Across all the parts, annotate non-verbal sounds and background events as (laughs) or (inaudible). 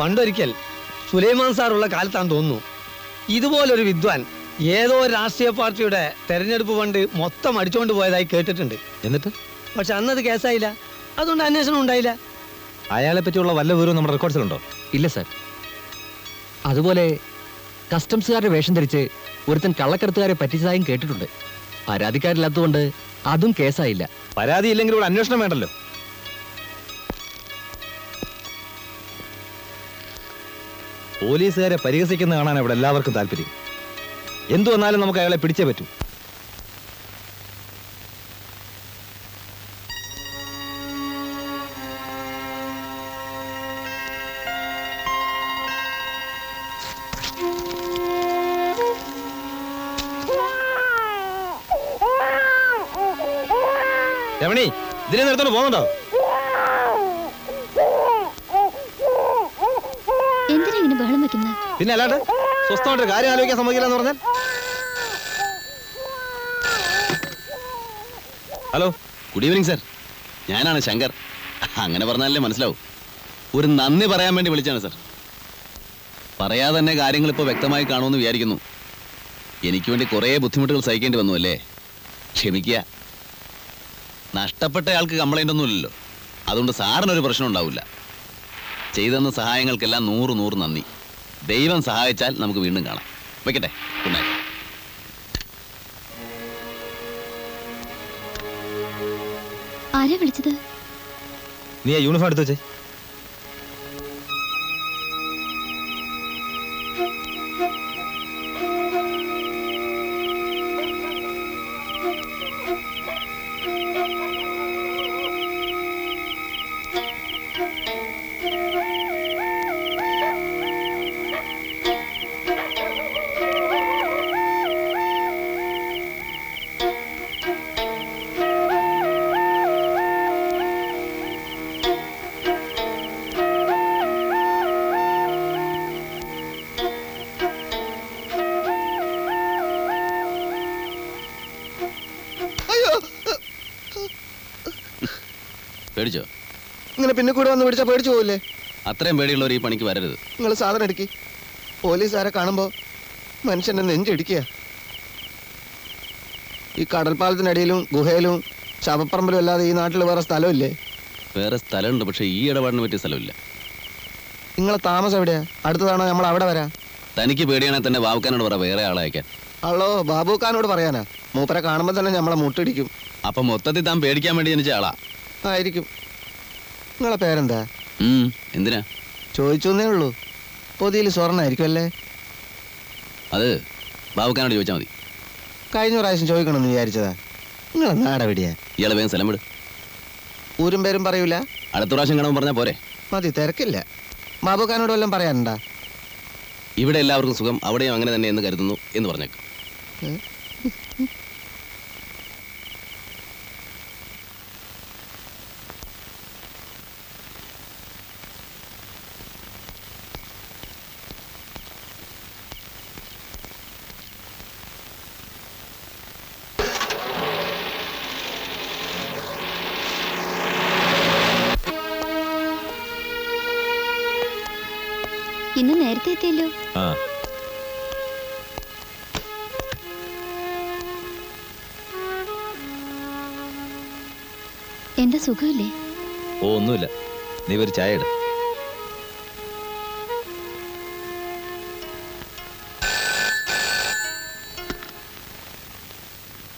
പണ്ടൊരിക്കൽ സുലൈമാൻ സാറുള്ള കാലത്താൻ തോന്നുന്നു. ഇതുപോലൊരു വിദ്വാൻ ഏതോ രാഷ്ട്രീയ പാർട്ടിയുടെ തെരഞ്ഞെടുപ്പ് ഫണ്ട് മൊത്തം അടിച്ചുകൊണ്ട് പോയതായി കേട്ടിട്ടുണ്ട്. എന്നിട്ട്? പക്ഷെ അന്നത് കേസായില്ല. അതുകൊണ്ട് അന്വേഷണം ഉണ്ടായില്ല. അയാളെ പറ്റിയുള്ള വല്ല വിവരവും നമ്മുടെ റെക്കോർഡ്സിലുണ്ടോ ഇല്ല സാർ അതുപോലെ കസ്റ്റംസുകാരുടെ വേഷം ധരിച്ച് ഒരുത്തൻ കള്ളക്കടത്തുകാരെ പറ്റിച്ചതായും കേട്ടിട്ടുണ്ട്. പരാതിക്കാരില്ലാത്തതുകൊണ്ട് അതും കേസായില്ല. പരാതി ഇല്ലെങ്കിൽ ഇവിടെ അന്വേഷണം വേണ്ടല്ലോ. പോലീസുകാരെ പരിഹസിക്കുന്ന കാണാൻ ഇവിടെ എല്ലാവർക്കും താല്പര്യം. എന്തു വന്നാലും നമുക്ക് അയാളെ പിടിച്ചേ പറ്റൂ. രമണി ഇതിനെ നിർത്തോണ്ട് പോകുന്നുണ്ടോ പിന്നെ അല്ലാണ്ട് സ്വസ്ഥമായിട്ട് കാര്യം ആലോചിക്കാൻ സമ്മതിക്കില്ല എന്ന് പറഞ്ഞാൽ? ഹലോ ഗുഡ് ഈവനിങ് സർ ഞാനാണ് ശങ്കർ. അങ്ങനെ പറഞ്ഞാലേ മനസ്സിലാവും. ഒരു നന്ദി പറയാൻ വേണ്ടി വിളിച്ചാണ് സർ പറയാതെ തന്നെ കാര്യങ്ങൾ ഇപ്പോൾ വ്യക്തമായി കാണുമെന്ന് വിചാരിക്കുന്നു. എനിക്ക് വേണ്ടി കുറേ ബുദ്ധിമുട്ടുകൾ സഹിക്കേണ്ടി വന്നു അല്ലേ? ക്ഷമിക്കുക. നഷ്ടപ്പെട്ടയാൾക്ക് കംപ്ലൈന്റ് ഒന്നുമില്ലല്ലോ അതുകൊണ്ട് സാറിനൊരു പ്രശ്നം ഉണ്ടാവില്ല. ചെയ്തെന്ന സഹായങ്ങൾക്കെല്ലാം നൂറ് നൂറ് നന്ദി. ദൈവം സഹായിച്ചാൽ നമുക്ക് വീണ്ടും കാണാം. വെക്കട്ടെ? ഗുഡ് നൈറ്റ് ആരാ വിളിച്ചത്? നീ യൂണിഫോം എടുത്തു വെച്ചേ. പേടിച്ചോ? ഇങ്ങനെ പിന്നെ കൂടെ വന്ന് പിടിച്ചാൽ പേടിച്ചു പോവില്ലേ? അത്രയും പേടിയുള്ളവർ ഈ പണിക്ക് വരരുത്. നിങ്ങൾ സാധനം എടുക്കി. പോലീസുകാരെ കാണുമ്പോൾ മനുഷ്യനെ നെഞ്ചിടിക്കുക ഈ കടൽപ്പാലത്തിനടിയിലും ഗുഹയിലും ശവപ്പറമ്പിലും അല്ലാതെ ഈ നാട്ടിൽ വേറെ സ്ഥലമില്ലേ? വേറെ സ്ഥലമുണ്ട് പക്ഷേ ഈ ഇടപാടിന് പറ്റിയ സ്ഥലമില്ല. നിങ്ങളെ താമസം എവിടെയാ? അടുത്ത തവണ നമ്മൾ അവിടെ വരാം. തനിക്ക് പേടിയാണെങ്കിൽ തന്നെ ബാബുക്കാനോട് പറ വേറെ ആളെ അയക്കാൻ. അള്ളോ ബാബുക്കാനോട് പറയാനാ. മൂപ്പരെ കാണുമ്പോൾ തന്നെ നമ്മളെ മുട്ടിടിക്കും. അപ്പൊ മൊത്തത്തിൽ താൻ പേടിക്കാൻ വേണ്ടി ജനിച്ച ആളാ. ആയിരിക്കും. നിങ്ങളെ പേരെന്താ? എന്തിനാ? ചോദിച്ചേ ഉള്ളൂ. പൊതിയിൽ സ്വർണായിരിക്കും അല്ലേ അത് ബാബുക്കാനോട് ചോദിച്ചാൽ മതി. കഴിഞ്ഞ പ്രാവശ്യം ചോദിക്കണമെന്ന് വിചാരിച്ചതാ. നിങ്ങളെ നാടെവിടെയാ ഇയാളെ വേഗം സ്ഥലം വിട്. ഊരും പേരും പറയൂല? അടുത്ത പ്രാവശ്യം കാണാൻ പറഞ്ഞാൽ പോരെ. മതി തിരക്കില്ല. ബാബുക്കാനോട് വല്ലതും പറയാനുണ്ടാ? ഇവിടെ എല്ലാവർക്കും സുഖം അവിടെയും അങ്ങനെ തന്നെ എന്ന് കരുതുന്നു എന്ന് പറഞ്ഞേക്കും. എന്താ സുഖമില്ലേ? ഓ ഒന്നുമില്ല. നീ ഒരു ചായ ഇട്.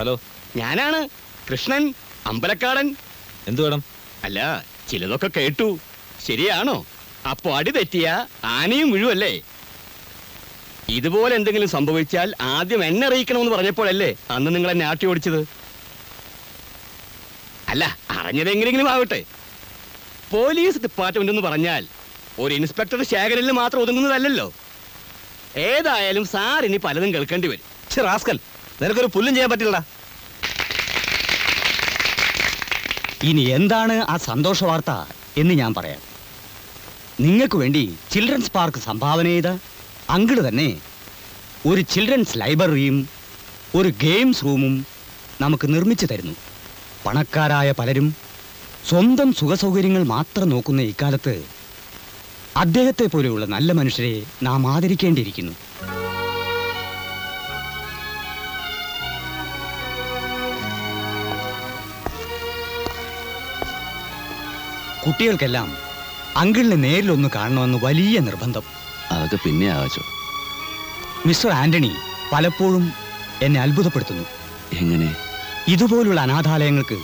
ഹലോ. ഞാനാണ് കൃഷ്ണൻ അമ്പലക്കാടൻ. എന്തു വേണം? അല്ല ചിലതൊക്കെ കേട്ടു. ശരിയാണോ? അപ്പോ അടി തെറ്റിയ ആനയും വീഴുമല്ലേ ഇതുപോലെ എന്തെങ്കിലും സംഭവിച്ചാൽ ആദ്യം എന്നെ അറിയിക്കണമെന്ന് പറഞ്ഞപ്പോഴല്ലേ അന്ന് നിങ്ങൾ എന്നെ ആട്ടി ഓടിച്ചത്? അല്ല അറിഞ്ഞതെങ്ങനെങ്കിലും ആവട്ടെ. പോലീസ് ഡിപ്പാർട്ട്മെന്റ് എന്ന് പറഞ്ഞാൽ ഒരു ഇൻസ്പെക്ടർ ശേഖരനിൽ മാത്രം ഒതുങ്ങുന്നതല്ലല്ലോ. ഏതായാലും സാർ ഇനി പലതും കേൾക്കേണ്ടി വരും. റാസ്കൽ നിനക്കൊരു പുല്ലും ചെയ്യാൻ പറ്റില്ലടാ. ഇനി എന്താണ് ആ സന്തോഷ വാർത്ത എന്ന് ഞാൻ പറയാം. നിങ്ങൾക്ക് വേണ്ടി ചിൽഡ്രൻസ് പാർക്ക് സംഭാവന ചെയ്ത അങ്കിൾ തന്നെ ഒരു ചിൽഡ്രൻസ് ലൈബ്രറിയും ഒരു ഗെയിംസ് റൂമും നമുക്ക് നിർമ്മിച്ചു തരുന്നു. പണക്കാരായ പലരും സ്വന്തം സുഖസൗകര്യങ്ങൾ മാത്രം നോക്കുന്ന ഇക്കാലത്ത് അദ്ദേഹത്തെ പോലെയുള്ള നല്ല മനുഷ്യരെ നാം ആദരിക്കേണ്ടിയിരിക്കുന്നു. കുട്ടികൾക്കെല്ലാം അങ്കിളിനെ നേരിലൊന്ന് കാണണമെന്ന് വലിയ നിർബന്ധം. അതൊക്കെ പിന്നെ ആവാച്ചോ മിസ്റ്റർ ആന്റണി പലപ്പോഴും എന്നെ അത്ഭുതപ്പെടുത്തുന്നു. എങ്ങനെ? ഇതുപോലുള്ള അനാഥാലയങ്ങൾക്ക്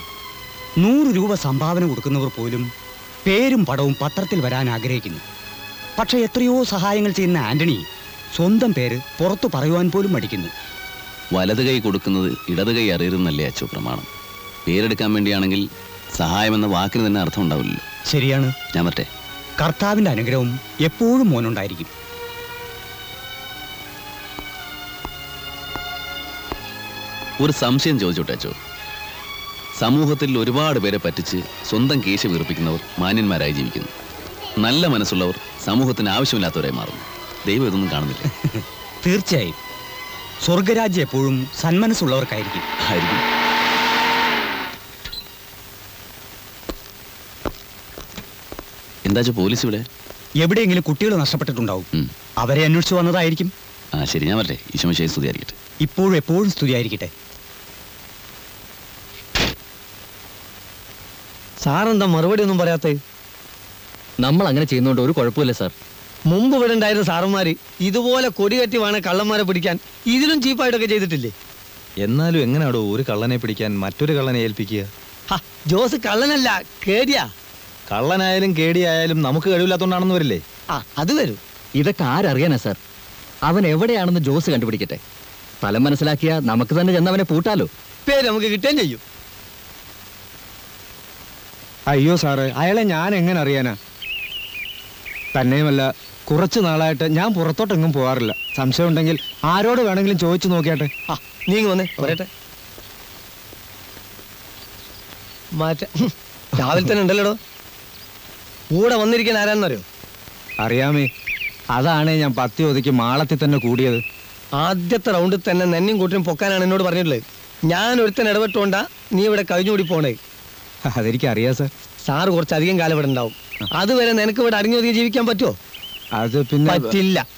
നൂറ് രൂപ സംഭാവന കൊടുക്കുന്നവർ പോലും പേരും പടവും പത്രത്തിൽ വരാൻ ആഗ്രഹിക്കുന്നു. പക്ഷെ എത്രയോ സഹായങ്ങൾ ചെയ്യുന്ന ആന്റണി സ്വന്തം പേര് പുറത്തു പറയുവാൻ പോലും മടിക്കുന്നു. വലത് കൈ കൊടുക്കുന്നത് ഇടത് കൈ അറിയരുന്നല്ലേ അച്ഛ പ്രമാണം? പേരെടുക്കാൻ വേണ്ടിയാണെങ്കിൽ സഹായമെന്ന വാക്കിന് തന്നെ അർത്ഥം ഉണ്ടാവില്ലല്ലോ. ശരിയാണ്. ഞാൻ മറ്റേ കർത്താവിന്റെ അനുഗ്രഹം എപ്പോഴും മോനുണ്ടായിരിക്കും. ഒരു സംശയം ചോദിച്ചോട്ടെ അച്ചോ? സമൂഹത്തിൽ ഒരുപാട് പേരെ പറ്റിച്ച് സ്വന്തം കേശ വീർപ്പിക്കുന്നവർ മാന്യന്മാരായി ജീവിക്കുന്നു. നല്ല മനസ്സുള്ളവർ സമൂഹത്തിന് ആവശ്യമില്ലാത്തവരായി മാറുന്നു. ദൈവം ഇതൊന്നും കാണുന്നില്ല. (laughs) തീർച്ചയായും. സ്വർഗരാജ്യം എപ്പോഴും സന്മനസ്സുള്ളവർക്കായിരിക്കും. ആയിരിക്കും. എന്താ പോലീസ് ഇവിടെ? എവിടെയെങ്കിലും കുട്ടികൾ നഷ്ടപ്പെട്ടിട്ടുണ്ടാവും. അവരെ അന്വേഷിച്ചു വന്നതായിരിക്കും. ആ ശരി ഞാൻ വരട്ടെ. ശരി സ്തുതിയായിരിക്കട്ടെ. ഇപ്പോഴും എപ്പോഴും സ്തുതിയായിരിക്കട്ടെ. സാറെന്താ മറുപടി ഒന്നും പറയാത്തേ? നമ്മൾ അങ്ങനെ ചെയ്യുന്നോണ്ട് ഒരു കുഴപ്പമില്ല സാർ. മുമ്പ് ഇവിടെ ഉണ്ടായിരുന്ന സാറന്മാര് ഇതുപോലെ കൊടി കെട്ടി വേണം കള്ളന്മാരെ പിടിക്കാൻ ഇതിലും ചീപ്പായിട്ടൊക്കെ ചെയ്തിട്ടില്ലേ? എന്നാലും എങ്ങനെയാടോ ഒരു കള്ളനെ പിടിക്കാൻ മറ്റൊരു കള്ളനെ ഏൽപ്പിക്കുക? ഹ, ജോസ് കള്ളനല്ല കേടിയാ. കള്ളനായാലും കേടിയായാലും നമുക്ക് കഴിവില്ലാത്തോണ്ടാണെന്ന് വരില്ലേ? ആ അത് വരും. ഇതൊക്കെ ആരറിയാനാ സാർ? അവൻ എവിടെയാണെന്ന് ജോസ് കണ്ടുപിടിക്കട്ടെ. സ്ഥലം മനസ്സിലാക്കിയാ നമുക്ക് തന്നെ ചെന്ന് അവനെ പൂട്ടാലോ? പേര് നമുക്ക് കിട്ടുകയും ചെയ്യും. അയ്യോ സാറേ അയാളെ ഞാൻ എങ്ങനെ അറിയാനാ? തന്നെയുമല്ല കുറച്ച് നാളായിട്ട് ഞാൻ പുറത്തോട്ടെങ്ങും പോകാറില്ല സംശയം ഉണ്ടെങ്കിൽ ആരോട് വേണമെങ്കിലും ചോദിച്ചു നോക്കിയാട്ടെ. ആ നീ വന്നേ പറയട്ടെ. മാറ്റ രാവിലെ തന്നെ ഉണ്ടല്ലോ കൂടെ വന്നിരിക്കാൻ ആരാന്നറിയോ? അറിയാമേ അതാണ് ഞാൻ പത്തി ഒതുക്കി മാളത്തിൽ തന്നെ കൂടിയത്. ആദ്യത്തെ റൗണ്ടിൽ തന്നെ നെന്നും കൂട്ടിനും പൊക്കാനാണ് എന്നോട് പറഞ്ഞിട്ടുള്ളത്. ഞാൻ ഒരുത്തൻ ഇടപെട്ടുകൊണ്ടാ നീ ഇവിടെ കഴിഞ്ഞുകൂടി പോണേ. അതെനിക്ക് അറിയാം സാർ. സാറ് കുറച്ചധികം കാലം ഇവിടെ ഉണ്ടാവും. അതുവരെ നിനക്ക് ഇവിടെ അടങ്ങി ഒതുങ്ങി ജീവിക്കാൻ പറ്റുമോ അത് പിന്നെ പറ്റില്ല.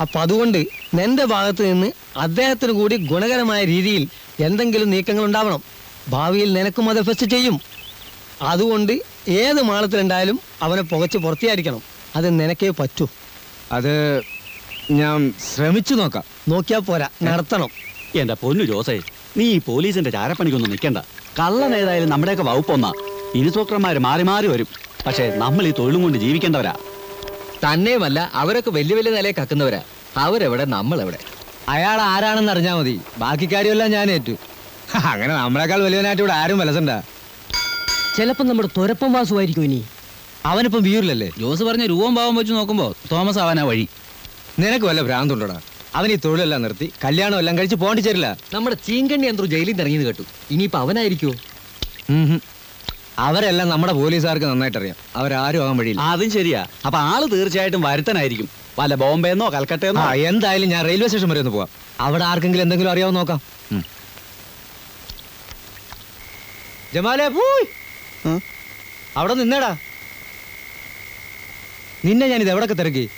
അപ്പൊ അതുകൊണ്ട് നിന്റെ ഭാഗത്ത് നിന്ന് അദ്ദേഹത്തിന് കൂടി ഗുണകരമായ രീതിയിൽ എന്തെങ്കിലും നീക്കങ്ങൾ ഉണ്ടാവണം. ഭാവിയിൽ നിനക്കും അത് ഫെസ്റ്റ് ചെയ്യും. അതുകൊണ്ട് ഏത് മാളത്തിലുണ്ടായാലും അവനെ പുകച്ച് പുറത്തിയായിരിക്കണം. അത് നിനക്കേ പറ്റൂ. അത് ഞാൻ ശ്രമിച്ചു നോക്കാം. നോക്കിയാ പോരാ. നടത്തണം. എന്റെ പൊന്നു ജോസേ നീ ഈ പോലീസിന്റെ ചാരപ്പണിക്കൊന്നും നിൽക്കണ്ട. കള്ളൻ ഏതായാലും നമ്മുടെയൊക്കെ വകുപ്പൊന്നാ ഇൻസ്പെക്ടർമാര് മാറി മാറി വരും. പക്ഷേ നമ്മൾ ഈ തൊഴിലും കൊണ്ട് ജീവിക്കേണ്ടവരാ. തന്നെയുമല്ല അവരൊക്കെ വലിയ വലിയ നിലയെ കക്കുന്നവരാ. അവരെവിടെ നമ്മളെവിടെ? അയാൾ ആരാണെന്ന് അറിഞ്ഞാൽ മതി. ബാക്കി കാര്യമെല്ലാം ഞാൻ ഏറ്റു. അങ്ങനെ നമ്മളെക്കാൾ വലിയവനായിട്ട് ഇവിടെ ആരും വലസണ്ട. ചിലപ്പോ നമ്മുടെ തുരപ്പം വാസുമായിരിക്കും ഇനി. അവനിപ്പം വീറിലല്ലേ ജോസ് പറഞ്ഞ രൂപം ഭാവം വെച്ച് നോക്കുമ്പോ തോമസ് ആവാനാ വഴി. നിനക്ക് വല്ല ഭ്രാന്തുണ്ടോടാ? അവൻ ഈ തൊഴിലെല്ലാം നിർത്തി കല്യാണം എല്ലാം കഴിച്ച് പോണ്ടിച്ചേരില്ല നമ്മുടെ ചീങ്കണ്ണി എന്തോ ജയിലിൽ നിന്ന് ഇറങ്ങിയത് കേട്ടു. ഇനിയിപ്പോ അവനായിരിക്കോ? അവരെല്ലാം നമ്മുടെ പോലീസുകാർക്ക് നന്നായിട്ട് അറിയാം അവരാരും ആകാൻ വഴിയില്ല. അതും ശരിയാ. അപ്പൊ ആൾ തീർച്ചയായിട്ടും വരുത്തനായിരിക്കും. വല്ല ബോംബെന്നോ കൽക്കട്ടയെന്നോ? ആ എന്തായാലും ഞാൻ റെയിൽവേ സ്റ്റേഷൻ വരെ ഒന്ന് പോവാം. അവിടെ ആർക്കെങ്കിലും എന്തെങ്കിലും അറിയാമോ നോക്കാം. ഉം. ജമാലെ പോയ്. അവിടെ നിന്നേടാ. നിന്നെ ഞാനിത് എവിടൊക്കെ തിരക്കി?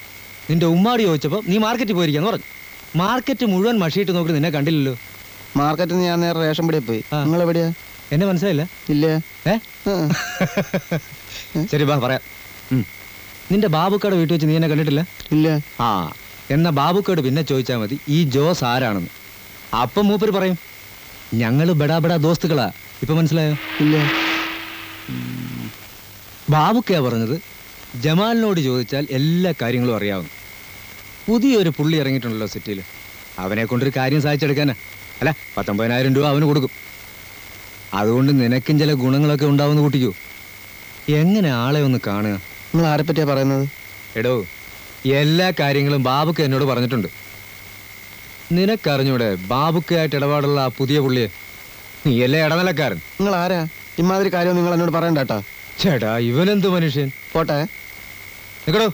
നിന്റെ ഉമ്മാടി ചോദിച്ചപ്പോ നീ മാർക്കറ്റിൽ പോയിരിക്കാന്ന് പറഞ്ഞു. മാർക്കറ്റ് മുഴുവൻ മഷിയിട്ട് നോക്കി നിന്നെ കണ്ടില്ലല്ലോ. മാർക്കറ്റിൽ നിന്ന് ഞാൻ നേരെ റേഷൻ പടിയിൽ പോയി. നിങ്ങൾ എവിടെയാ എന്നെ മനസ്സിലായില്ല? ഇല്ല. ശരി ബാ പറയാം. നിന്റെ ബാബുക്കാട് വീട്ടിൽ വെച്ച് നീ എന്നെ കണ്ടിട്ടില്ല? ഇല്ല. ആ. എന്നാ ബാബുക്കാട് പിന്നെ ചോദിച്ചാൽ മതി ഈ ജോസ് ആരാണെന്ന്. അപ്പം മൂപ്പര് പറയും ഞങ്ങൾ ബടാ ബടാ ദോസ്തുക്കളാ. ഇപ്പൊ മനസ്സിലായോ? ഇല്ല. ബാബുക്കയാ പറഞ്ഞത് ജമാലിനോട് ചോദിച്ചാൽ എല്ലാ കാര്യങ്ങളും അറിയാവുന്നു. പുതിയൊരു പുള്ളി ഇറങ്ങിയിട്ടുണ്ടല്ലോ സിറ്റിയിൽ അവനെ കൊണ്ടൊരു കാര്യം സാധിച്ചെടുക്കാനാ. അല്ല പത്തൊമ്പതിനായിരം രൂപ അവന് കൊടുക്കും. അതുകൊണ്ട് നിനക്കും ചില ഗുണങ്ങളൊക്കെ ഉണ്ടാവുന്ന കൂട്ടിക്കോ. എങ്ങനെ ആളെ ഒന്ന് കാണുക? നിങ്ങൾ ആരെ പറ്റിയാ പറയുന്നത്? എടോ എല്ലാ കാര്യങ്ങളും ബാബുക്ക് എന്നോട് പറഞ്ഞിട്ടുണ്ട്. നിനക്കറിഞ്ഞൂടെ ബാബുക്കായിട്ട് ഇടപാടുള്ള ആ പുതിയ പുള്ളിയെ? നീയല്ലേ ഇടനിലക്കാരൻ? നിങ്ങൾ ആരാ? ഇമാതിരി കാര്യം നിങ്ങൾ എന്നോട് പറയണ്ടാ ചേട്ടാ ഇവനെന്ത് മനുഷ്യൻ? പോട്ടെ. നിക്കടോ.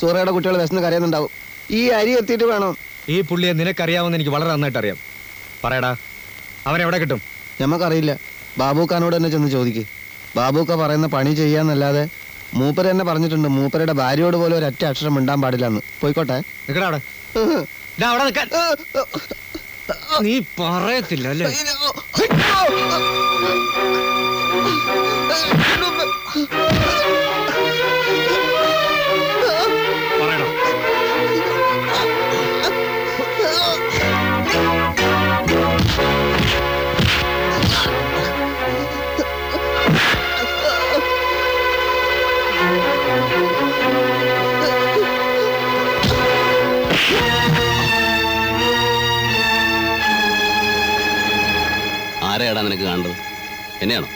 സൂറയുടെ കുട്ടികൾ വിശന്ന് കരയുന്നുണ്ടാവും. ഈ അരി എത്തിയിട്ട് വേണം. ഈ പുള്ളിയെ നിനക്കറിയാമെന്ന് എനിക്ക് വളരെ നന്നായിട്ട് അറിയാം പറയടാ അവനെവിടെ കിട്ടും? ഞമ്മക്കറിയില്ല ബാബുക്കാനോട് തന്നെ ചെന്ന് ചോദിക്ക്. ബാബുക്ക പറയുന്ന പണി ചെയ്യാന്നല്ലാതെ മൂപ്പര് തന്നെ പറഞ്ഞിട്ടുണ്ട് മൂപ്പരുടെ ഭാര്യയോട് പോലും ഒരൊറ്റ അക്ഷരം മിണ്ടാൻ പാടില്ലെന്ന്. പോയിക്കോട്ടെ. നിക്കടാ അവിടെ. (laughs) ദാ അവിടെ നീ പറയത്തില്ല അല്ലേ? (laughs) (laughs) നിനക്ക് കാണേണ്ടത് എന്നെയാണോ?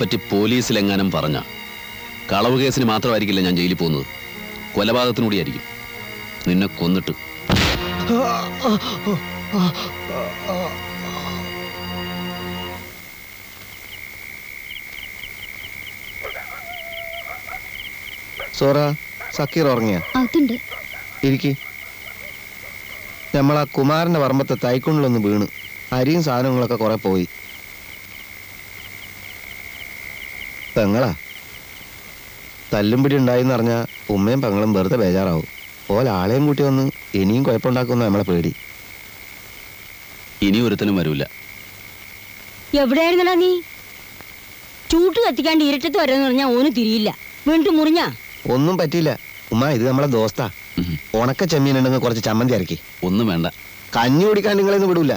പോലീസിൽ പോലീസിലെങ്ങാനും പറഞ്ഞ? കളവ് കേസിന് മാത്രമായിരിക്കില്ല ഞാൻ ജയിലിൽ പോകുന്നത്? കൊലപാതകത്തിനൂടിയായിരിക്കും. നിന്നെ കൊന്നിട്ട്. സോറ സക്കീർ ഉറങ്ങിയ? അകത്തുണ്ട് ഇരിക്കി. നമ്മളാ കുമാരന്റെ വർമ്മത്തെ തൈക്കുണ്ടിലൊന്ന് വീണ്. അരിയും സാധനങ്ങളൊക്കെ കുറെ പോയി. പെങ്ങളാ. തല്ലും പിടി ഉണ്ടായിന്ന് പറഞ്ഞാൽ ഉമ്മയും പെങ്ങളും വെറുതെ ബേജാറാവും. ഓലാളെയും കൂട്ടി വന്ന് ഇനിയും കുഴപ്പമുണ്ടാക്കുന്ന നമ്മളെ പേടി. ഇനി ഒരുത്തനും വരൂല. എവിടെയായിരുന്നടാ നീ? ചൂട്ട് കത്തിക്കാണ്ട് ഇരട്ടത്ത് വരെന്ന് പറഞ്ഞാൽ ഓന് തിരിയില്ല. വീണ്ടും മുറിഞ്ഞ? ഒന്നും പറ്റിയില്ല. ഉമ്മ ഇത് നമ്മളെ ദോസ്താ. ഉണക്ക ചെമ്മീൻ ഉണ്ടെങ്കിൽ കുറച്ച് ചമ്മന്തി ഇറക്കി ഒന്നും വേണ്ട. കഞ്ഞി കുടിക്കാൻ ഒന്നും വിടൂല.